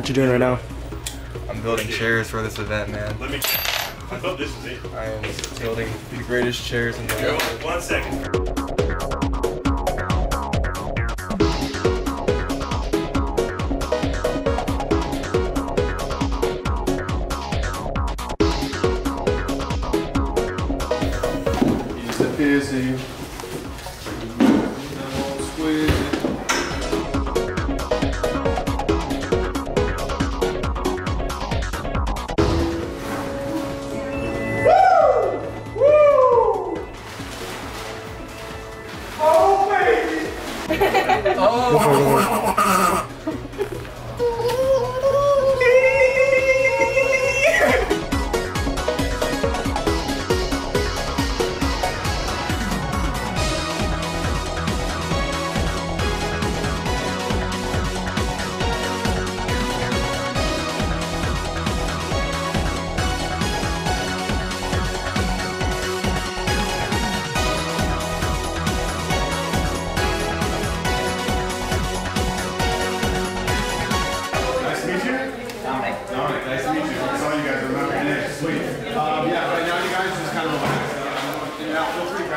what you doing right now? I'm building chairs for this event, man. Let me. I thought this was it. I am building the greatest chairs in the world. One second. Easy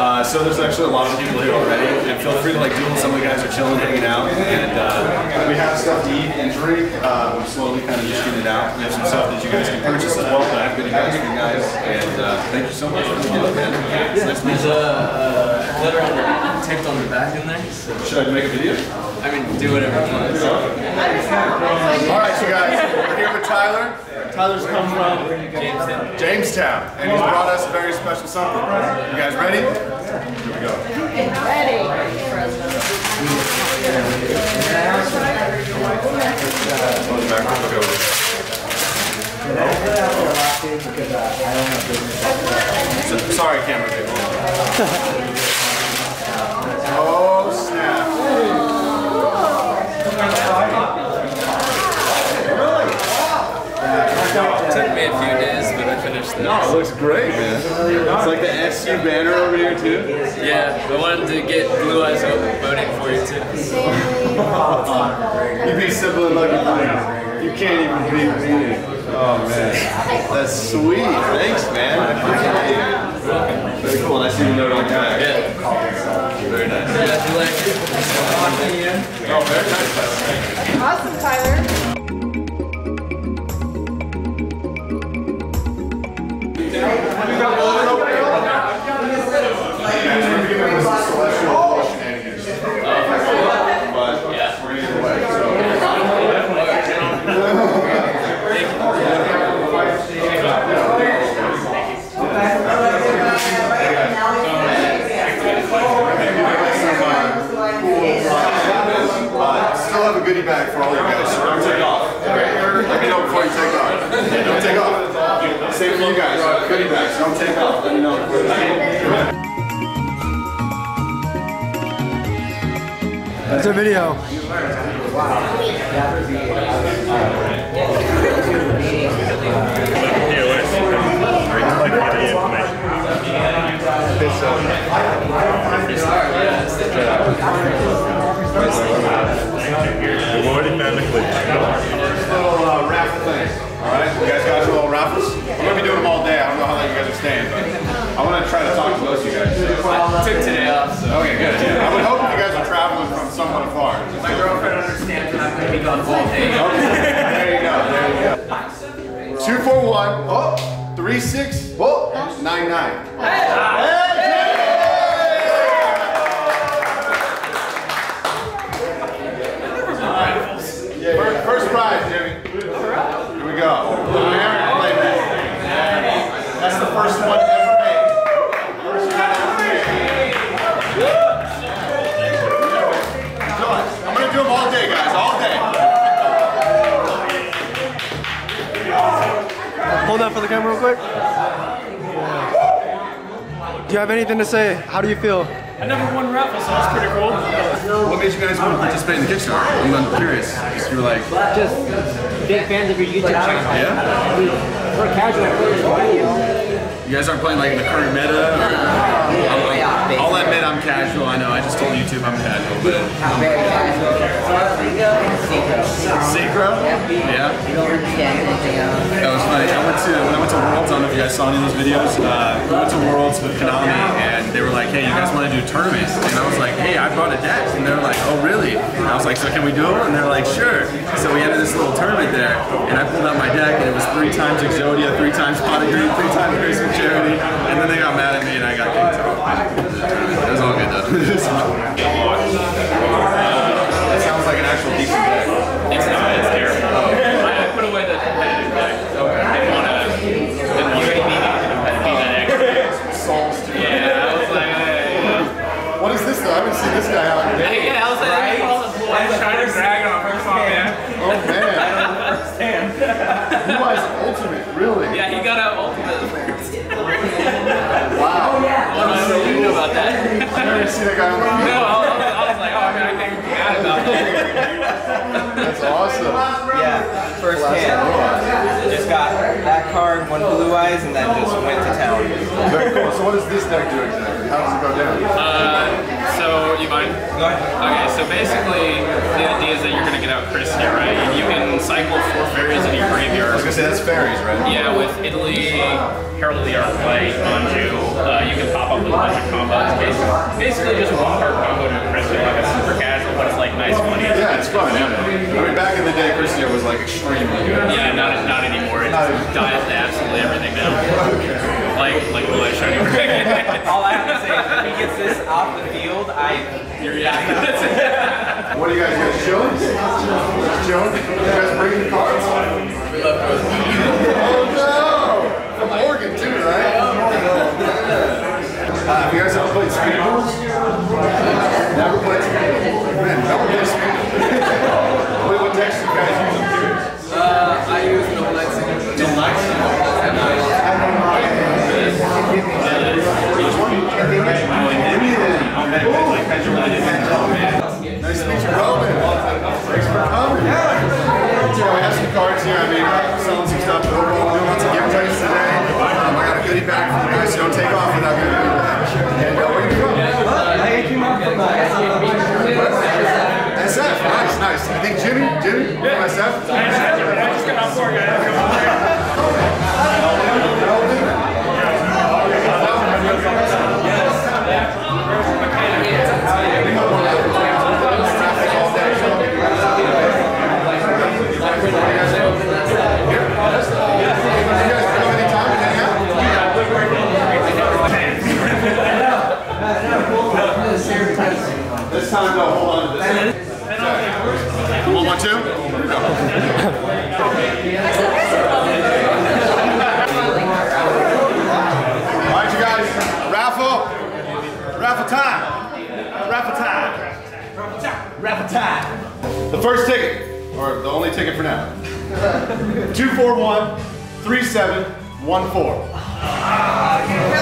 Uh, so there's actually a lot of people here already. And feel free to like doodle. Some of the guys are chilling, hanging out, and uh, we have stuff to eat and drink. Uh, we're slowly kind of just getting it out. We have some stuff that you guys can purchase as well. But I've been guys for you guys, and uh, thank you so much for coming, it, man. It's nice to meet There's you. a, a letter on the, taped on the back in there. So, Should I make a video? I mean, do whatever you want. All right, you guys. We're here with Tyler. Tyler's come from Jamestown. Jamestown, and he's brought us a very special something. You guys ready? Here we go. Going back, look over. So- Sorry, camera people. Oh, snap. Took me a few days, but I finished this. It looks great, man. It's like the SU banner over here, too. Yeah, I wanted to get Blue Eyes Open voting for you too. You beat Simple and Lucky Things. You can't even beat me. Oh, man. That's sweet. Thanks, man. I appreciate it. Very cool. And I see the note on the back. Yeah. Very nice. Yeah, you like it? Oh, very nice. Awesome, Tyler. Bag for all you guys, don't take off. Let me know before you take off. Don't take off. Same for you guys. Goodie bags. Don't take off. Let me know before you take off. That's a video. POS. You guys got your little raffles. I'm gonna be doing them all day. I don't know how long you guys are staying, but I want to try to talk to most of you guys. I took today off, so. Okay, good. I would hope you guys are traveling from somewhat far. My girlfriend understands that I'm to be gone all day. There you go. There you go. Two four one. Oh, three six. Oh, nine nine. First, Hold that for the camera real quick. Do you have anything to say? How do you feel? I never won raffle, so that's pretty cool. What made you guys want to participate in the Kickstarter? I'm, I'm curious. You were like, Just big fans of your YouTube channel. yeah? We're casual players, you know. You guys aren't playing like in the current meta? Or, I'll, I'll admit I'm casual. I know. I just told YouTube I'm casual, but Very casual. Synchro? Yeah. You don't understand anything else. That was funny. I went to when I went to Worlds. I don't know if you guys saw any of those videos. Uh, we went to Worlds with Konami, and they were like, "Hey, you guys want to do tournaments?" And I was like, "Hey, I brought a deck," and they were like, "Oh, really?" And I was like, "So can we do it?" And they're like, "Sure." So we had this little tournament there, and I pulled out my deck, and it was three times Exodia, three times Pot of Greed, three times Graceful Charity, and then they got mad at me, and I got kicked off. It was all good though. It was fun. Sounds like an actual decent deck. It's not, it's terrible. Oh. I, I put away the competitive deck. I didn't want to, didn't want to be that extra. Yeah, I was like, hey, What is this though? I haven't seen this guy out. hey, yeah, I was like, right? I was trying to drag on first off, man. Oh man. Blue Eyes Ultimate, really? Yeah, he got out ultimate first. Wow. What do you know about that? I never seen that guy on the No. I was, I was like, oh man, I think we forgot about that. That's awesome. Yeah, first hand. Just got that card, one blue eyes, and then just went to town. Very cool. So what does this deck do exactly? How does it go down? Uh, so you mind? Go ahead. Graveyard. say that's fairies, right? Yeah, with Italy, Herald of the Arclight, Anju, uh, you can pop up with a bunch of combos. Basically, basically just one card combo to Chris. Like it's super casual, but it's like nice money. Yeah, it's fun. Yeah. I mean, back in the day, Kristya was like extremely good. Yeah, not not anymore. It just dials to absolutely everything now. Like like what I showed you. All I have to say is if he gets this off the field, I. You're, yeah, that's it. What do you guys got? Chilling? Chilling? You guys bringing the cards? Oh no! From Oregon too, right? Uh, have you guys ever played Speed Duels? Never played Man, never played Speed This time, no, hold on to this. One, one, two. Here we go. All right, you guys. Raffle. Raffle time. Raffle time. Raffle time. The first ticket, or the only ticket for now. 241 3714.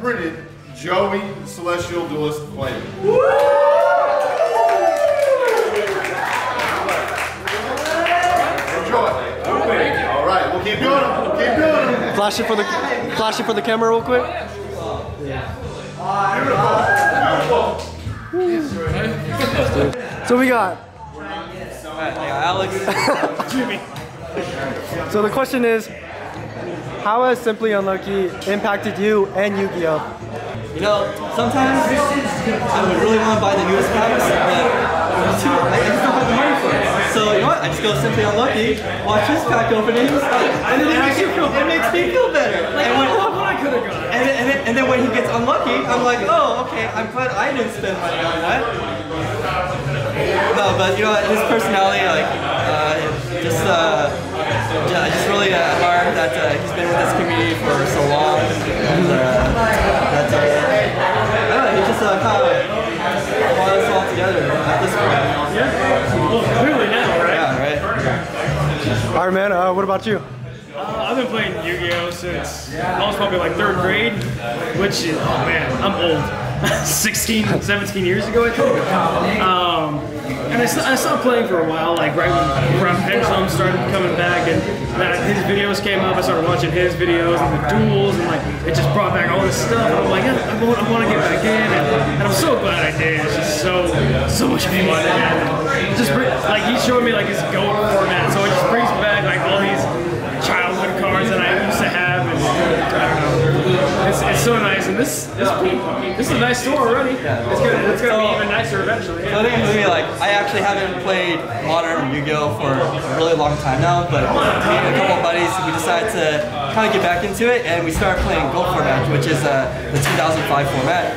Printed Joey Celestial Duelist flavor. Enjoy. All right, we'll keep doing them. We'll keep doing them. Flash it for the flash it for the camera real quick. So we got Alex. Jimmy. So the question is, how has Simply Unlucky impacted you and Yu-Gi-Oh? You know, sometimes I would really want to buy the newest packs, but I just don't have the money for it. So you know what? I just go simply unlucky, watch this pack openings, and then it makes, you feel, it makes me feel better. And when, I could have gone. and, then, and, then, and then when he gets unlucky, I'm like, oh, okay, I'm glad I didn't spend money on that. No, but you know what? His personality, like, uh, just, uh, yeah, I just really uh, admire that uh, he's been with this community for so long. And, uh, that, uh, I know, he just uh, kind of brought us all together at this point. Yeah. Well, clearly now, right? Yeah, right. All right, man. uh, what about you? Uh, I've been playing Yu-Gi-Oh since I was probably like third grade, which is, oh man, I'm old. 16, 17 years ago, I think. Um, and I, I stopped playing for a while, like right when Round Pendulum started coming back, and that his videos came up. I started watching his videos and the duels, and like it just brought back all this stuff. And I'm like, I, I want, I want to get back in, and, and I'm so glad I did. It's just so so much fun. And just like he's showing me like his GOAT format, so it just brings back like all these childhood cards that I used to have, and I don't know. It's, so nice, and this this this is a nice store already. It's gonna it's gonna be even nicer eventually. So I think with me, like, I actually haven't played modern Yu-Gi-Oh for a really long time now, but me and a couple of buddies, we decided to kind of get back into it, and we started playing GOAT Format, which is uh, the 2005 format.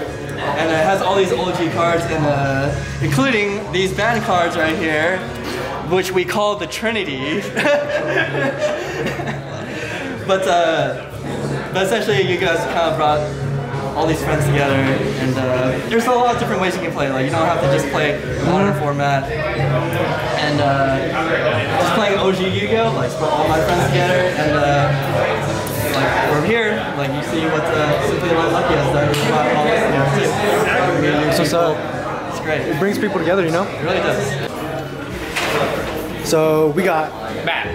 And it has all these OG cards, in the, including these banned cards right here, which we call the Trinity. but, uh, but essentially, you guys kind of brought all these friends together, and uh, there's a lot of different ways you can play. Like you don't have to just play the modern format, and uh, just playing OG Yu-Gi-Oh! Like brought all my friends together, and uh, like we're here. Like you see what uh, Simply Unlucky has done. We brought all this too. Really, really It's just, cool. uh, It's great. it brings people together, you know? It really does. So we got Matt.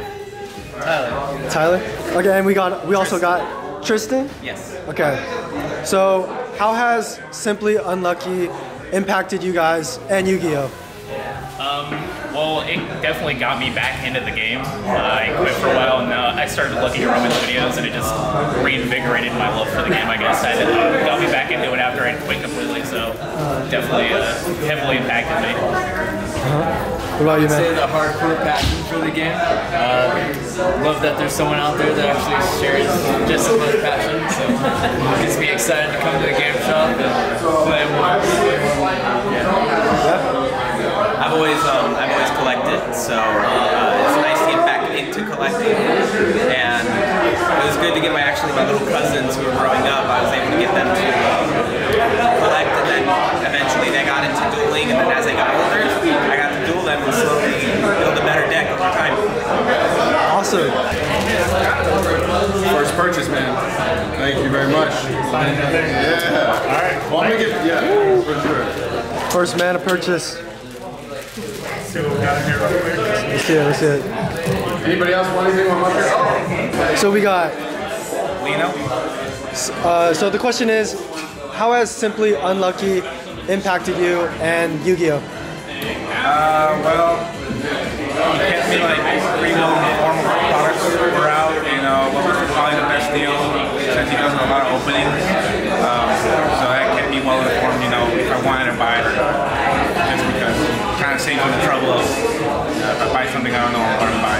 Tyler, Tyler. Okay, and we got we also got Tristan. Yes. Okay. So how has Simply Unlucky impacted you guys and Yu-Gi-Oh? Um, well, it definitely got me back into the game. Uh, I quit for a while, and uh, I started looking at Roman's videos, and it just reinvigorated my love for the game. I guess and it uh, got me back into it after I quit completely. So definitely uh, heavily impacted me. What about you, say the hardcore passion for the game. Uh, love that there's someone out there that actually shares just as much passion. So it gets me excited to come to the game shop and play more. I've always um, I've always collected, so uh, it's nice to get back into collecting. And it was good to get my actually my little cousins who were growing up. I was able to get them to uh, collect, and then eventually they got into dueling. And then as they got older, I got to duel them and slowly build a better deck over time. Awesome. First purchase, man. Thank you very much. Yeah. All right. Well, I'm gonna get yeah for sure. First man to purchase. See what we got in here real quick. Let's see it. Let's see it. Anybody else want anything on my Oh. So we got. Lino. Uh, so the question is, how has Simply Unlucky impacted you and Yu-Gi-Oh? Uh, well, you kept me like three formal products were out, you know, what was probably the best deal since guys have a lot of openings. Um, so that kept me well informed, you know, if I wanted to buy it or not. Just because kind of saves me the trouble of uh, if I buy something I don't know what to buy.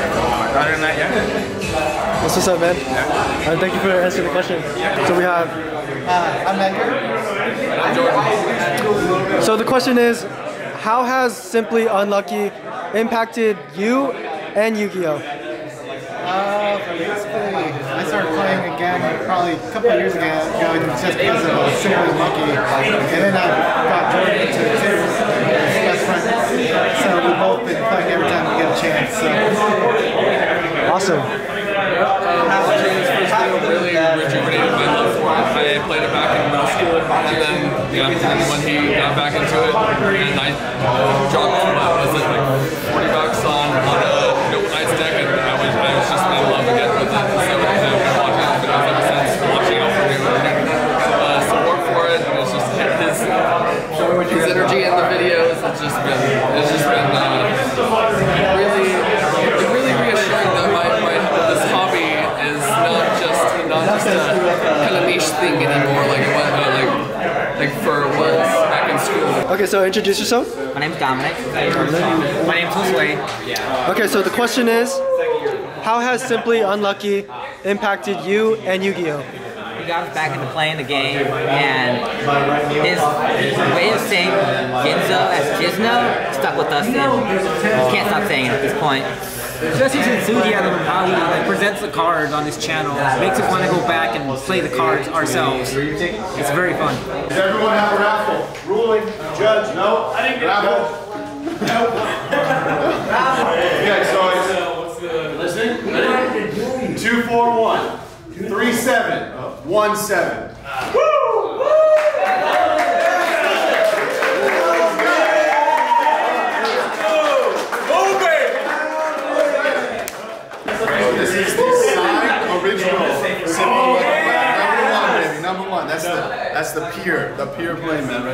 Other than that, yeah. What's what's up, man? Uh, thank you for answering the question. So we have. Uh, I'm Edgar. So the question is, how has Simply Unlucky impacted you and Yu-Gi-Oh? Uh, basically, I started playing again probably a couple of years ago, ago just because of uh, Simply Unlucky, And then I got Jordan into it too, his best friend. So we've both been playing every time we get a chance. So. Awesome. really rejuvenated I played it back in middle school, and then yeah, and when he got back into it, and I dropped what was it like 40 bucks on on a Noble Knights deck, and I was I was just in love again with it. So I've been watching videos ever since, watching out for new uh, support for it, and it's just his his energy in the videos. It's just been it's just been uh, really really reassuring that my, my this hobby is not just not just a niche thing anymore like it was uh, like like for it was back in school. Okay, so introduce yourself. My name's Dominic. My name's Josue. Okay, so the question is, how has Simply Unlucky impacted you and Yu-Gi-Oh? He got us back into playing the game, and his way of saying Jinzo as Gizno stuck with us, and we can't stop saying it at this point. Just his enthusiasm of how he like, presents the cards on his channel makes us want to go back and play the cards ourselves. It's very fun. Does everyone have a raffle? Ruling, judge, no? I didn't get raffle. Okay, so it's. What's the listening? Two four one. Three seven. One seven. This is the side original. Simple Number one, baby. Number one. That's the that's the peer play man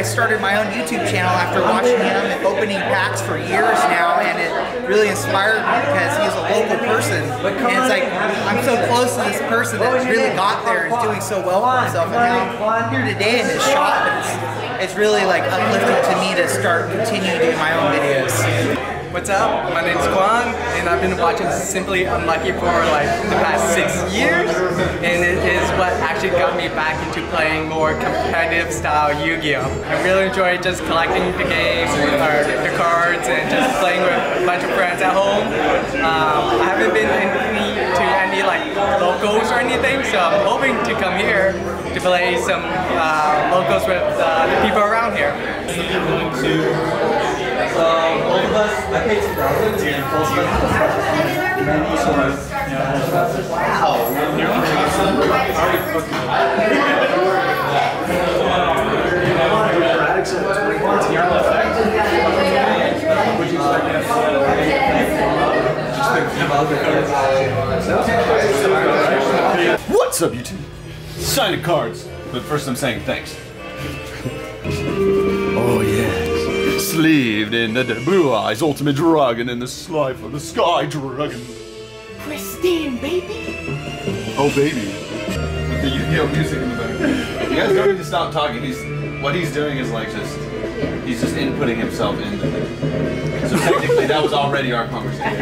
I started my own YouTube channel after watching him opening packs for years now, and it really inspired me because he's a local person. And it's like I'm so close to this person that really got there and is doing so well for himself. And now I'm here today in his shop, it's, it's really like uplifting to me to start continuing doing my own videos. What's up? My name's Kwan, and I've been watching Simply Unlucky for like the past six years, and it is what actually got me back into playing more competitive style Yu-Gi-Oh! I really enjoy just collecting the games, or the cards, and just playing with a bunch of friends at home. Um, I haven't been any, to any like locals or anything, so I'm hoping to come here to play some uh, locals with uh, the people around here. Um, so both of us, I paid some thousands and both of us. What's up, YouTube? Signing cards. But first, I'm saying thanks. oh yes, sleeved in the Blue Eyes Ultimate Dragon and the Slifer the Sky Dragon. Pristine, baby. Oh baby. The Yu-Gi-Oh music in the back. You guys don't need to stop talking. He's what he's doing is like just he's just inputting himself into it. So technically, that was already our conversation.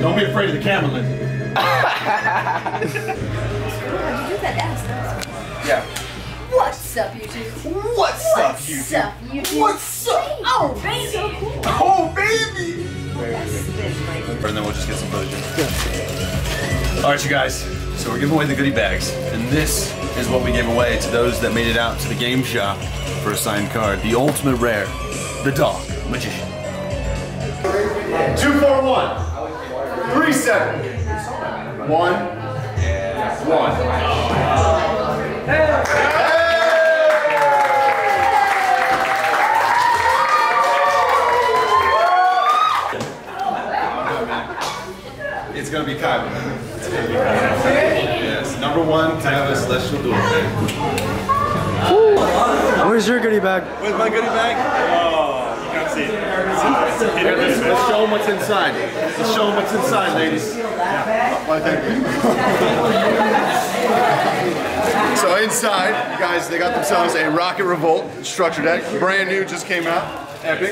Don't be afraid of the camera, Lindsay. Yeah. What's up, YouTube? What's up, YouTube? What's up, YouTube? What's up? Oh, baby. So cool. Oh, baby. And then we'll just get some footage. All right, you guys. So we're giving away the goodie bags, and this is what we gave away to those that made it out to the game shop for a signed card. The ultimate rare, the Dark Magician. Two four one. Three seven. One. One. It's be. It's gonna be. Yes, number one, Kaiba Celestial Duel. Where's your goodie bag? Where's my goodie bag? Oh, you can't see it. Let's show them what's inside. Let's show them what's inside, ladies. Why, thank you. so inside, guys, they got themselves a Rokket Revolt structure deck. Brand new, just came out. Epic.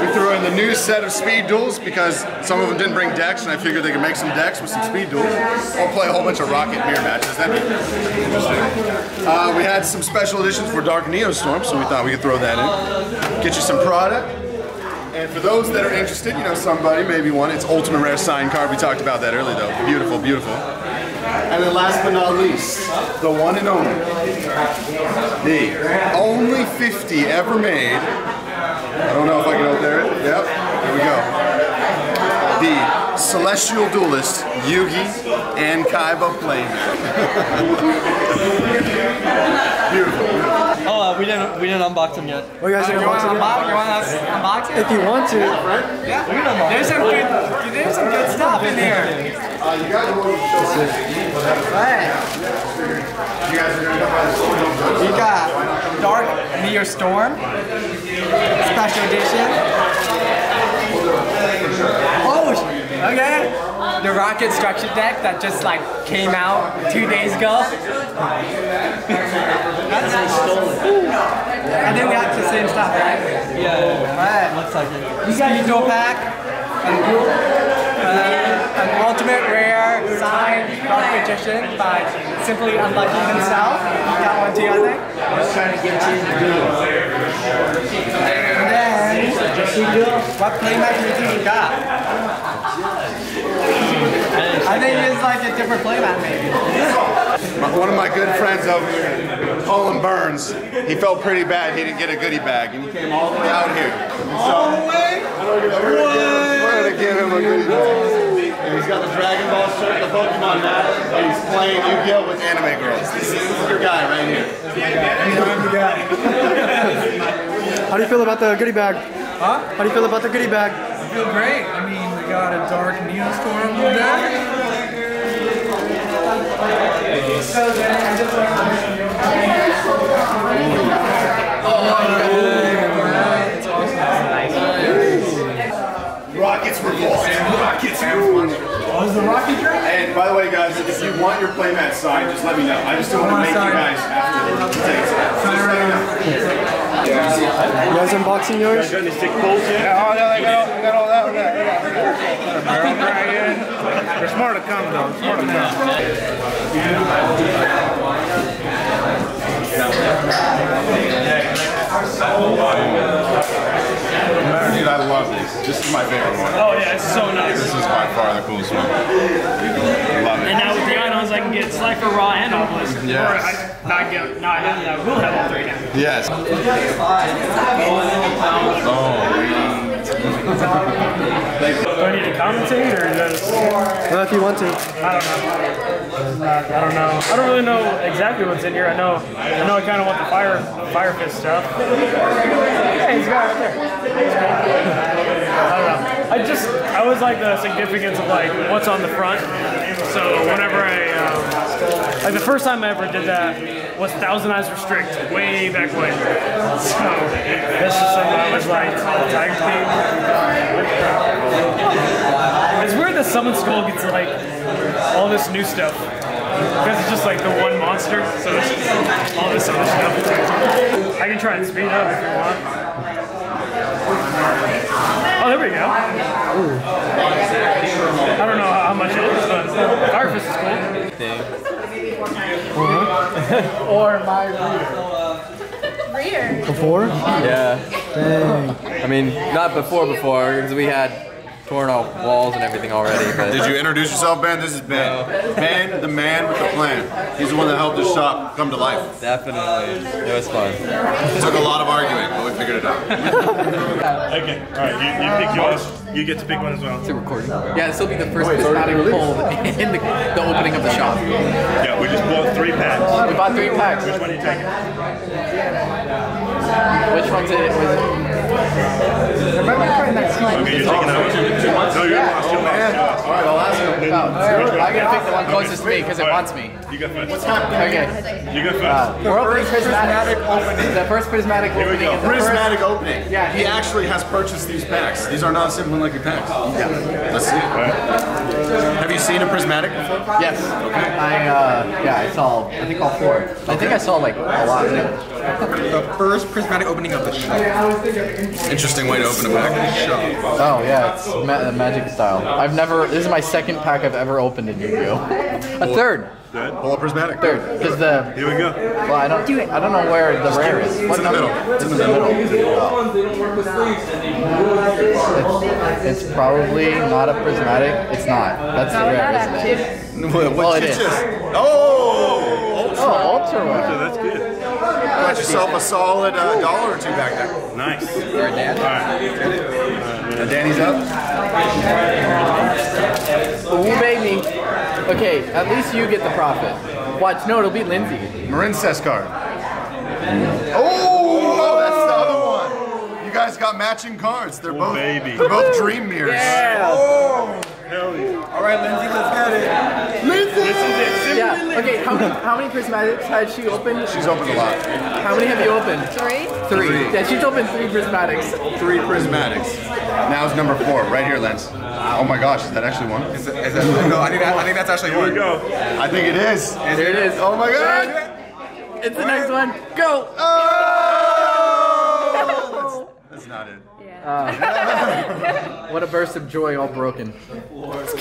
We threw in the new set of speed duels because some of them didn't bring decks, and I figured they could make some decks with some speed duels. We'll play a whole bunch of Rokket mirror matches. That'd be interesting. Uh, we had some special editions for Dark Neostorm, so we thought we could throw that in. Get you some product. And for those that are interested, you know, somebody, maybe one, it's Ultimate Rare Sign Card. We talked about that earlier, though. Beautiful, beautiful. And then last but not least, the one and only, the only 50 ever made. I don't know if I can out there. Yep, here we go. The Celestial Duelist, Yugi and Kaiba Plane. beautiful. Uh, we didn't we didn't unbox them yet. Oh, you guys didn't you want unbox to them yet? unbox? You want us to unbox it? If you want to. Yeah, we can unbox. There's some good there's some good stuff in here. Uh, you guys are going to show Right. You guys are going to come by the. We got Dark Neostorm, special edition. Oh, okay. The Rokket Structure deck that just like came out two days ago. That's I think that's the same stuff, right? Yeah. Alright, looks like it. You got your pack. Uh, ultimate rare signed Dark Magician by Simply Unlucky himself. Got one too, I think. And then, what playmat do you think you got? I think it's like a different playmat, maybe. One of my good friends over here, Colin Burns, he felt pretty bad he didn't get a goodie bag, and he came all the way out here. All the way? We're gonna give him a goodie bag. And he's got the Dragon Ball shirt, the Pokemon hat, and he's playing Yu-Gi-Oh! with anime girls. This is your guy right here. How do you feel about the goodie bag? Huh? How do you feel about the goodie bag? I feel great. I mean, we got a Dark Neostorm there. Rokkets revolt. Rokkets revolt. Was the rocket drink? And by the way, guys, if you want your playmat signed, just let me know. I just don't want to make you guys have to take it. Just let me know. You guys unboxing yours? got any stick pulls yet? Yeah, oh, yeah, they got, they got all that. We got, we got, we barrel dragon. There's more to come, though. There's more to come. Dude, I love this. This is my favorite one. Oh yeah, it's so nice. This is by far the coolest one. Love it. And now with the items, I can get Slifer, Ra, and Obelisk. Yes. Or I, not get, not have that. We'll have all three now. Yes. Oh, Do I need to commentate or just? Well, if you want to. I don't know. I don't know. I don't really know exactly what's in here. I know. I know. I kind of want the fire, fire fist stuff. Yeah, he's got it right there. I don't know. I just, I always like the significance of like what's on the front. So whenever I, um, like the first time I ever did that was Thousand Eyes Restrict, way back when. So this is something I was like, the Tiger King. It's weird that Summon Skull gets like all this new stuff. Because it's just like the one monster, so it's just all this other stuff. I can try and speed up if you want. Oh, there we go. I don't know how much it is, but Fire Fist is cool. Uh-huh. or my reader. Reader. Before? Yeah. Dang. I mean, not before before, because we had torn off walls and everything already. But Did you introduce yourself, Ben? This is Ben. Ben, the man with the plan. He's the one that helped this shop come to life. Definitely. It was fun. It took a lot of arguing, but we figured it out. Okay, alright, you, you pick yours. You get to pick one as well. It's a recording. Yeah, this will be the first prismatic pulled in the, the opening of the shop. Yeah, we just bought three packs. We bought three packs. Which one are you taking? Which one's it? Was it? Okay, you're taking out two. No, you're lost. You're lost. You're lost. Alright, I'll ask him. Oh, I gotta pick the one closest to me because it wants me. You go first. Okay. You go first. Uh, we're opening prismatic opening. The first prismatic Here we opening. go. and the first- Prismatic opening. Yeah. He actually has purchased these packs. These are not simple lucky packs. Yeah. Let's see it. Have you seen a prismatic before? Yes. I uh yeah I saw I think all four. I think I saw like a lot of them. The first prismatic opening of the shop. Interesting way to open a pack. Oh yeah, it's ma- the magic style. I've never. This is my second pack I've ever opened in Yu-Gi-Oh. A third. Pull a prismatic. Third, because the. Here we go. Well, I don't. I don't know where the rare is. It's in the middle. It's in the middle. It's, it's probably not a prismatic. It's not. That's the rare, isn't it? What, Well, what it you Oh, ultra. Oh, ultra So rare. that's good. Got yourself a solid uh, dollar or two back there. Nice. You're a dad. Uh, Danny's up. Ooh, baby. Okay, at least you get the profit. Watch, no, it'll be Lindsay. Marin card. Oh, oh, that's the other one. You guys got matching cards. They're both baby. They're both dream mirrors. Yeah. Oh. Hell yeah. All right, Lindsay, let's get it. Lindsay. This is it. Simply Yeah. Okay. How many how many prismatics has she opened? She's opened a lot. How many have you opened? Three. Three. Three. Yeah, she's opened three prismatics. Three prismatics. Now it's number four, right here, Lens. Oh my gosh, is that actually one? Is that, is that, no, I think, that, I think that's actually Here one. we go. I think it is. There it is. Oh my god. It's the next one. Go. Oh! That's, that's not it. Yeah. Uh, what a burst of joy, all broken.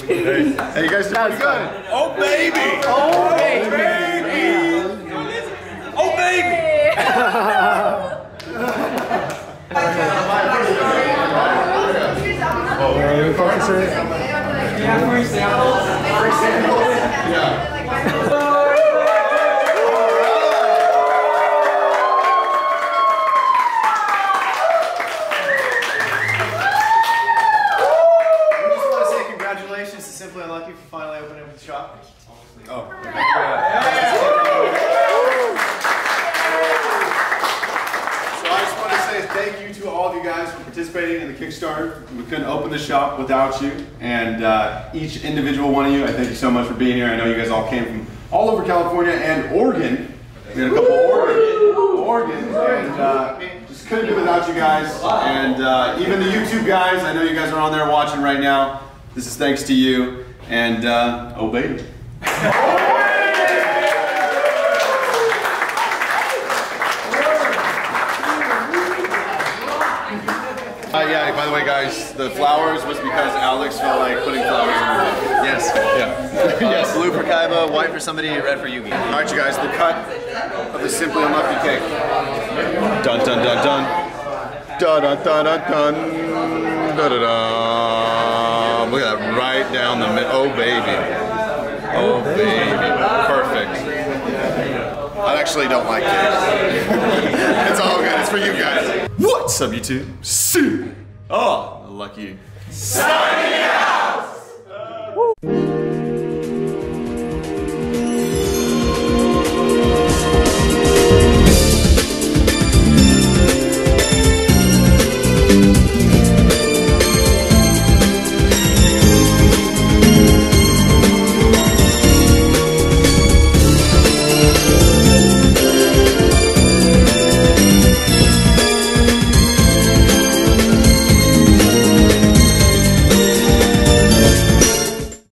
Hey, you guys did pretty good. Oh baby! Oh baby! Oh baby! We up the shop. Oh. So I just want to say thank you to all of you guys for participating in the Kickstarter. We couldn't open the shop without you, and uh, each individual one of you, I thank you so much for being here. I know you guys all came from all over California and Oregon. We had a couple of Oregon, Oregon, and uh, just couldn't do without you guys. And uh, even the YouTube guys, I know you guys are on there watching right now. This is thanks to you, and uh, oh baby. Uh, yeah, by the way, guys, the flowers was because Alex felt like putting flowers in the book. Yes. Yeah. yes. Blue for Kaiba, white for somebody, red for Yugi. All right, you guys, the cut of the Simply Unlucky cake. Dun dun dun dun. Dun dun dun dun dun. Dun dun dun. Look at that, right down the middle. Oh, baby. Oh, baby. Perfect. I actually don't like cake. it's all good. It's for you guys. What's up, YouTube? See. Oh, lucky. Signing